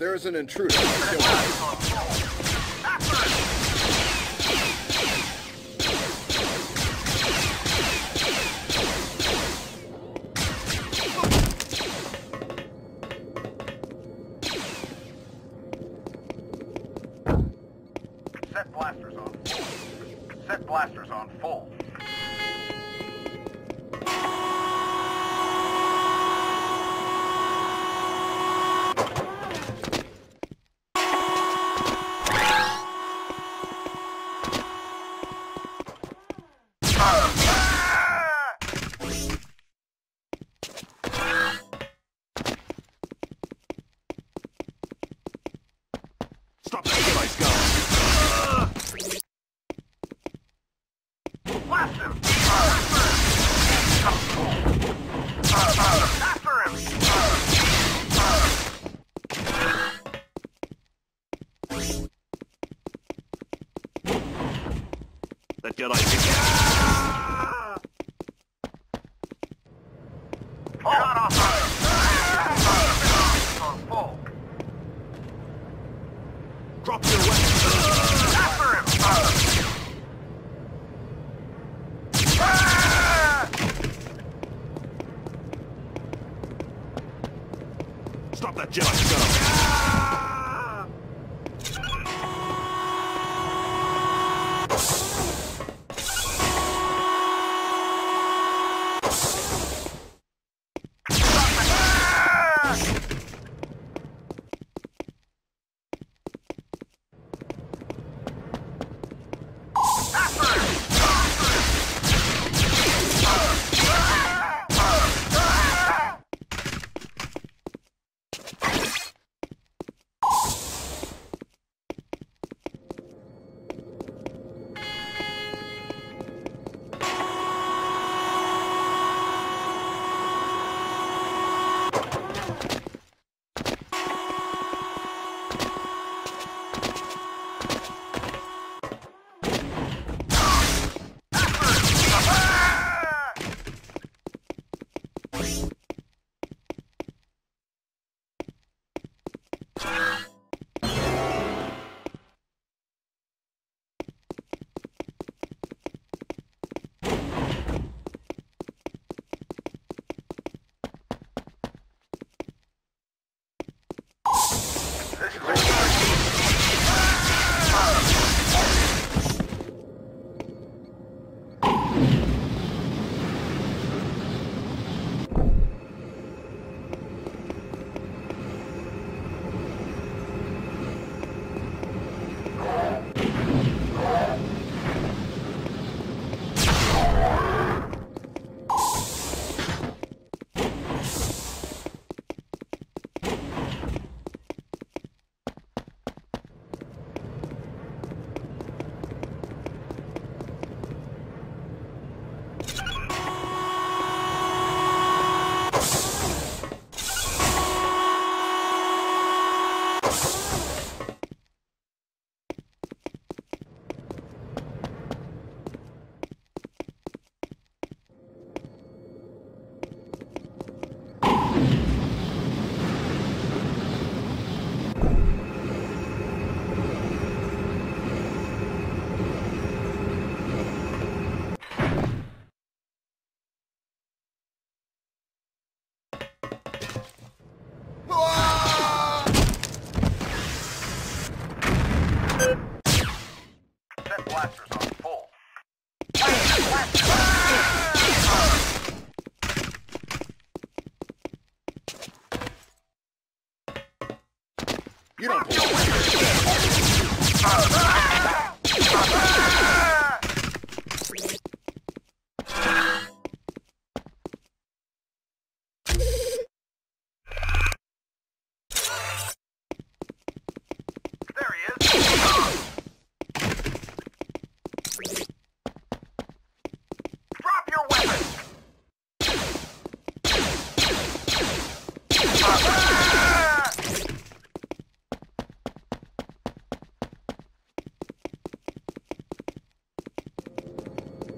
there is an intruder, That Jedi...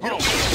You don't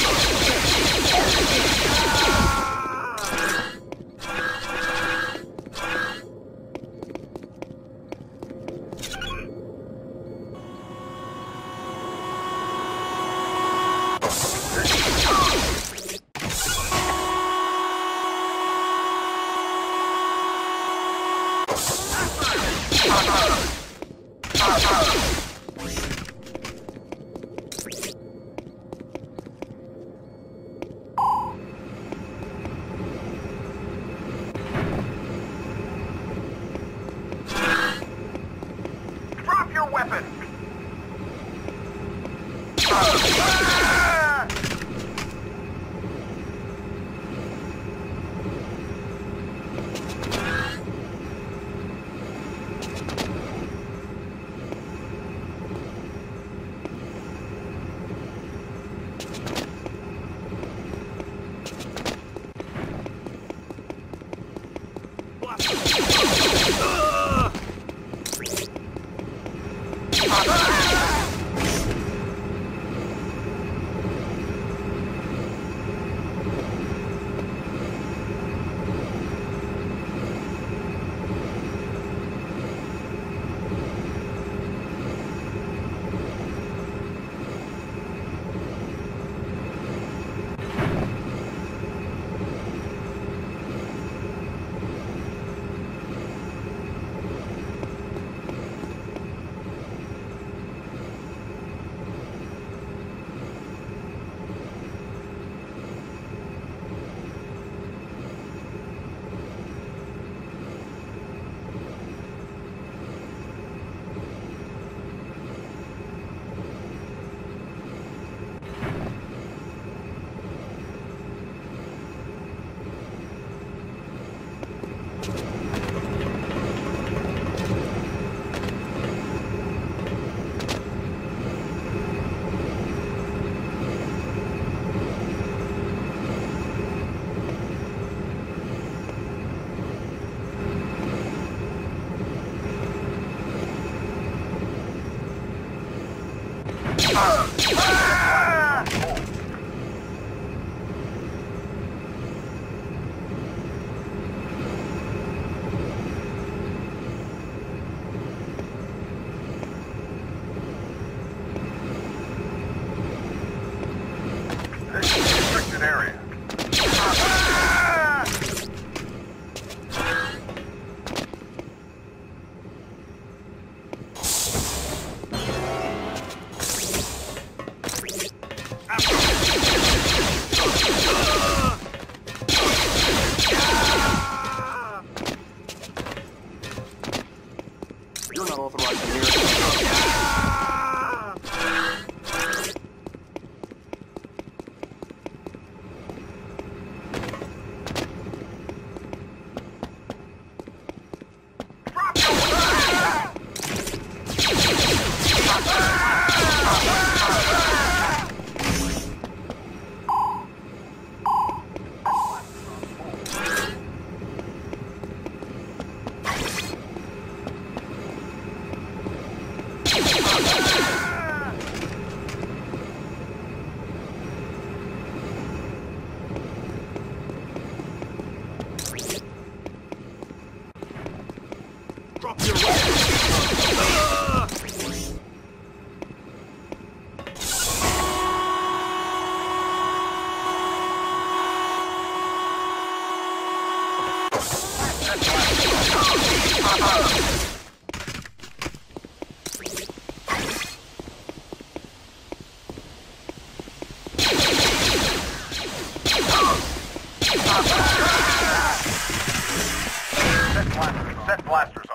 Set blasters, set blasters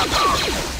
Let's go.